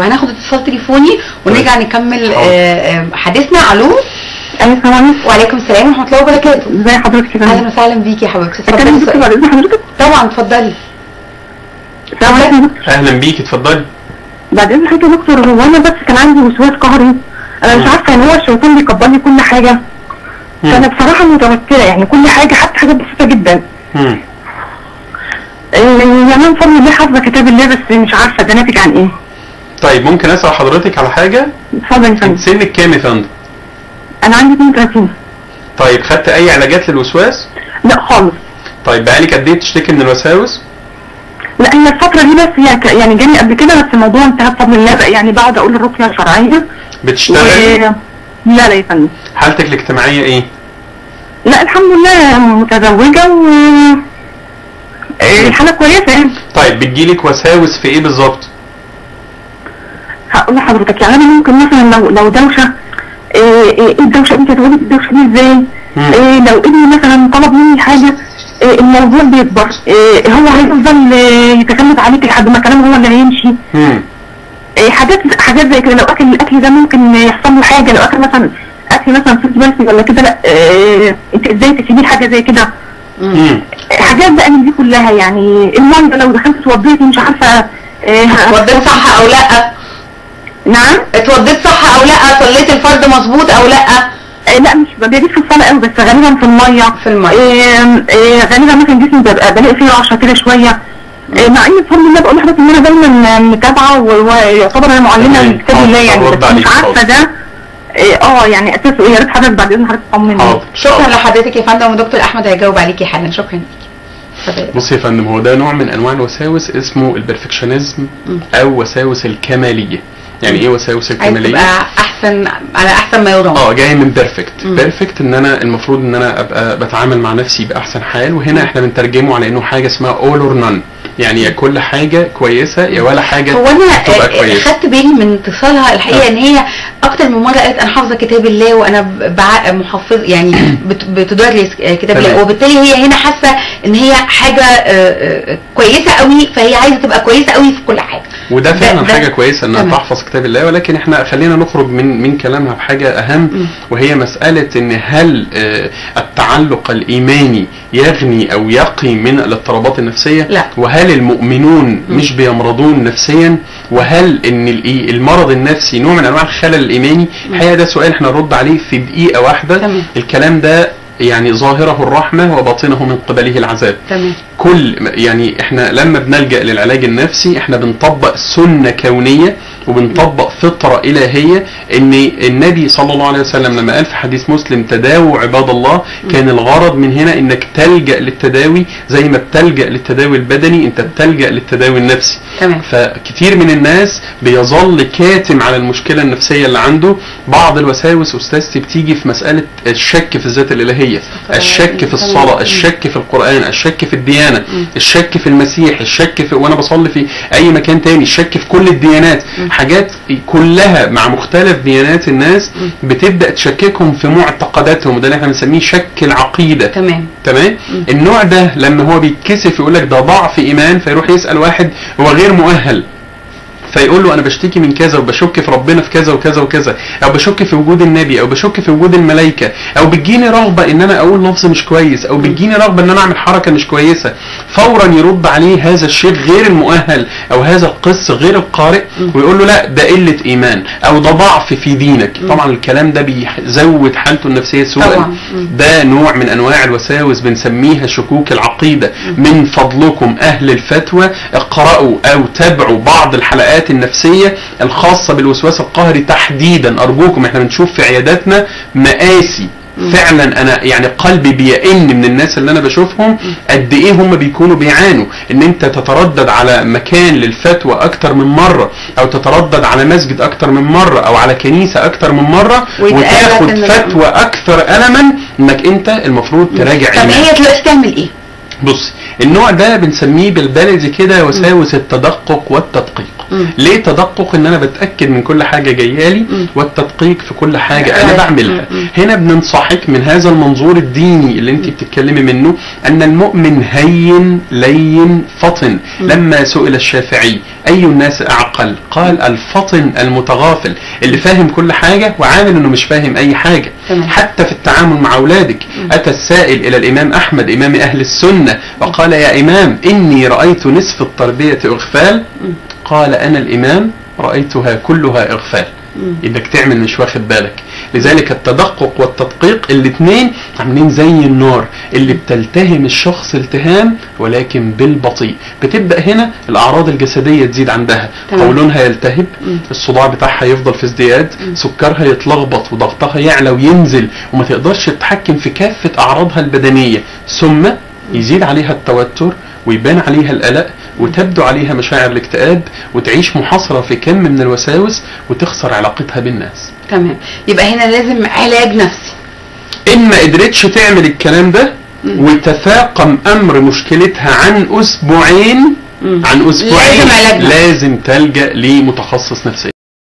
هناخد اتصال تليفوني ونرجع نكمل حاضر. آه، حديثنا. ألو؟ السلام عليكم. وعليكم السلام ورحمة الله وبركاته. ازي حضرتك يا أهلا وسهلا بيكي يا حبيبتي. اتفضلي. حضرتك؟ طبعا اتفضلي. أهلا بيك اتفضلي. بعد إذن حضرتك يا دكتور هو أنا بس كان عندي وسواس قهري. أنا مش. عارفة ان هو الشيطان بيكبر لي كل حاجة. فأنا بصراحة متوترة يعني كل حاجة حتى حاجات بسيطة جدا. مم. إيه، يعني أنا بفضل الله حافظة كتاب الله بس مش عارفة ده ناتج عن إيه. طيب ممكن أسأل حضرتك على حاجة؟ اتفضل يا انت فندم سنك كام يا فندم؟ أنا عندي 32 طيب خدت أي علاجات للوسواس؟ لا خالص. طيب بقالك قد إيه بتشتكي من الوساوس لا هي الفترة دي بس هي يعني جاني قبل كده بس الموضوع انتهى بفضل الله يعني بعد أقول الرقية الشرعية و... بتشتغلي لا لا يا فندم. حالتك الاجتماعية إيه؟ لا الحمد لله متزوجة و إيه، الحالة كويسة يعني. طيب بتجيلك وساوس في إيه بالظبط؟ هقول لحضرتك يعني أنا ممكن مثلا لو لو دوشة إيه إيه الدوشة انت تقولي الدوشة دي إزاي. إيه لو ابني مثلا طلب مني حاجة إيه الموضوع بيكبر إيه هو هيفضل يتكلم عليك لحد ما كلامه هو اللي هيمشي. إيه حاجات حاجات زي كده لو اكل الأكل ده ممكن يحصل له حاجة لو أكل مثلا أكل مثلا فيه سبايسي ولا كده لأ إيه أنت إزاي تسيبيه حاجة زي كده؟ حاجات بقى من دي كلها يعني الميه لو دخلت اتوضيتي مش عارفة إيه اتوضيت صح أو لأ؟ نعم؟ اتوضيت صح أو لأ؟ صليت الفرض مظبوط أو لأ؟ إيه لأ مش ما بيجيش في الصلاه قوي بس غالبا في المية. في المية. إيه إيه غالبا مثلا جسمي ببقى بلاقي فيه رعشة كده شوية. إيه مع إن بفضل الله بقول لحضرتك إن أنا دايما متابعة ويعتبر أنا معلمة. لكتاب. الله يعني بس عليك مش عارفه. ده. إيه آه يعني أساسه إيه؟ يا ريت حضرتك بعد إذن حضرتك تطمني. حاضر شكرا لحضرتك يا فندم ودكتور أحمد هيجاوب عليكي حالا شكرا ليكي. بص يا فندم هو ده نوع من أنواع الوساوس اسمه ال perfectionism أو وساوس الكمالية. يعني إيه وساوس الكمالية؟ أحسن على أحسن ما يرام. آه جاي من perfect. بيرفكت إن أنا المفروض إن أنا أبقى بتعامل مع نفسي بأحسن حال وهنا إحنا بنترجمه على إنه حاجة اسمها all or none يعني يا كل حاجة كويسة يا ولا حاجة هو أنا آه، كويسة. خدت بالي من اتصالها الحقيقة آه. إن هي أكتر من مرة قالت أنا حافظة كتاب الله وأنا محفظ يعني بت- بتدرس آه، كتاب. الله. وبالتالي هي هنا حاسة إن هي حاجة آه، آه، كويسة قوي فهي عايزة تبقى كويسة قوي في كل حاجة وده ده- فعلا ده- حاجة كويسة إنها. تحفظ كتاب الله ولكن إحنا خلينا نخرج من من كلامها بحاجه أهم. وهي مسألة إن هل آه، التعلق الإيماني يغني أو يقي من الاضطرابات النفسية لا. وهل المؤمنون. مش بيمرضون نفسيا وهل إن الإي- المرض النفسي نوع من أنواع الخلل الإيماني الحقيقة ده سؤال إحنا نرد عليه في دقيقة واحدة تمام. الكلام ده يعني ظاهره الرحمة وباطنه من قبله العذاب. تمام. كل يعني إحنا لما بنلجأ للعلاج النفسي إحنا بنطبق سنة كونية وبنطبق فطرة إلهية إن النبي صلى الله عليه وسلم لما قال في حديث مسلم تداووا عباد الله كان الغرض من هنا إنك تلجأ للتداوي زي ما بتلجأ للتداوي البدني أنت بتلجأ للتداوي النفسي. تمام. فكتير من الناس بيظل كاتم على المشكلة النفسية اللي عنده. بعض الوساوس أستاذتي بتيجي في مسألة الشك في الذات الإلهية الشك في الصلاة الشك في القرآن الشك في الديانة الشك في المسيح الشك في وأنا بصلي في أي مكان تاني الشك في كل الديانات. حاجات كلها مع مختلف ديانات الناس بتبدأ تشككهم في معتقداتهم وده اللي إحنا بنسميه شك العقيدة. تمام. تمام؟ النوع ده لما هو بيتكسف يقول لك ده ضعف إيمان فيروح يسأل واحد هو غير مؤهل. فيقول له أنا بشتكي من كذا وبشك في ربنا في كذا وكذا وكذا أو بشك في وجود النبي أو بشك في وجود الملائكة أو بتجيني رغبة إن أنا أقول لفظ مش كويس أو بتجيني رغبة إن أنا أعمل حركة مش كويسة فورا يرد عليه هذا الشيخ غير المؤهل أو هذا القس غير القارئ ويقول له لا ده قلة إيمان أو ده ضعف في دينك. طبعا الكلام ده بيزود حالته النفسية سوءا. ده نوع من أنواع الوساوس بنسميها شكوك العقيدة. من فضلكم أهل الفتوى اقرأوا أو تابعوا بعض الحلقات النفسية الخاصة بالوسواس القهري تحديدا. أرجوكم إحنا بنشوف في عياداتنا مقاسي فعلا أنا يعني قلبي بيئن من الناس اللي أنا بشوفهم قد إيه هم بيكونوا بيعانوا. إن أنت تتردد على مكان للفتوى أكتر من مرة أو تتردد على مسجد أكتر من مرة أو على كنيسة أكتر من مرة وتاخد فتوى أكثر الما إنك أنت المفروض تراجع طب هي دلوقتي تعمل إيه؟ بص النوع ده بنسميه بالبلدي كده وساوس التدقق والتدقيق. مم. ليه تدقق إن أنا بتأكد من كل حاجة جاية لي. والتدقيق في كل حاجة؟ أنا أيوة. بعملها. مم. هنا بننصحك من هذا المنظور الديني اللي أنت بتتكلمي منه أن المؤمن هين لين فطن. لما سئل الشافعي أي الناس أعقل؟ قال الفطن المتغافل اللي فاهم كل حاجة وعامل إنه مش فاهم أي حاجة. حتى في التعامل مع أولادك. أتى السائل إلى الإمام أحمد إمام أهل السنة وقال يا إمام إني رأيت نصف التربية إغفال. قال أنا الإمام رأيتها كلها إغفال. إنك تعمل مش واخد بالك. لذلك التدقق والتدقيق الاثنين عاملين زي النار. اللي بتلتهم الشخص التهام ولكن بالبطيء. بتبدأ هنا الأعراض الجسدية تزيد عندها. قولونها يلتهب. الصداع بتاعها يفضل في ازدياد. سكرها يتلخبط وضغطها يعلى وينزل. وما تقدرش تتحكم في كافة أعراضها البدنية. ثم يزيد عليها التوتر ويبان عليها القلق وتبدو عليها مشاعر الاكتئاب وتعيش محاصرة في كم من الوساوس وتخسر علاقتها بالناس. تمام. يبقى هنا لازم علاج نفسي. إن ما قدرتش تعمل الكلام ده وتفاقم أمر مشكلتها عن أسبوعين مم. عن أسبوعين لازم. لازم تلجأ لمتخصص نفسي.